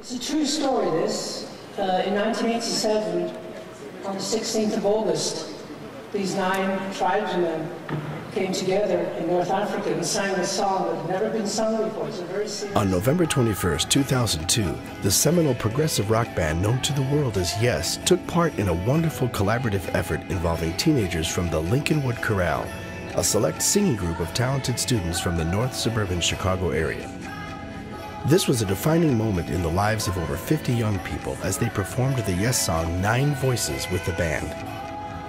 It's a true story, this. Uh, in 1987, on the 16th of August, these nine tribesmen came together in North Africa and sang a song that had never been sung before. On November 21st, 2002, the seminal progressive rock band known to the world as Yes took part in a wonderful collaborative effort involving teenagers from the Lincolnwood Chorale, a select singing group of talented students from the north suburban Chicago area. This was a defining moment in the lives of over 50 young people as they performed the Yes song Nine Voices with the band.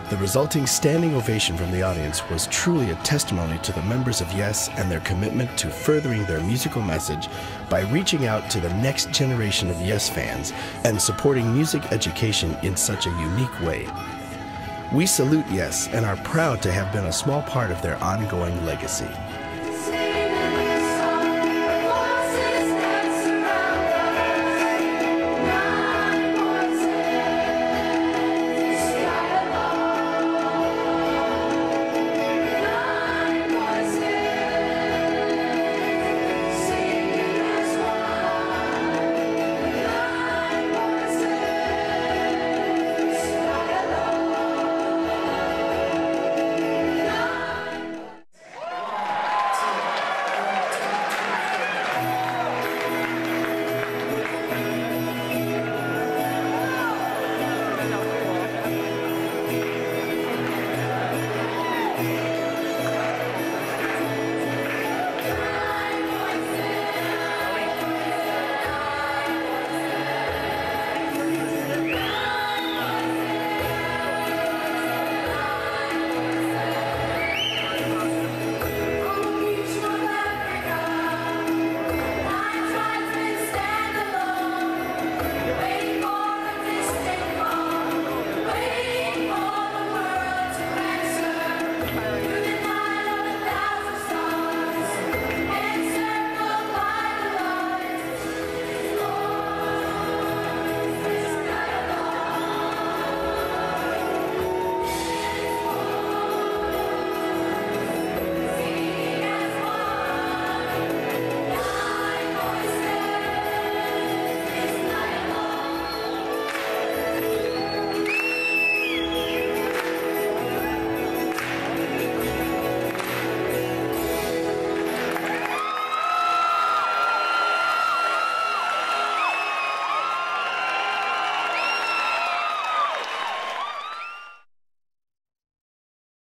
The resulting standing ovation from the audience was truly a testimony to the members of Yes and their commitment to furthering their musical message by reaching out to the next generation of Yes fans and supporting music education in such a unique way. We salute Yes and are proud to have been a small part of their ongoing legacy.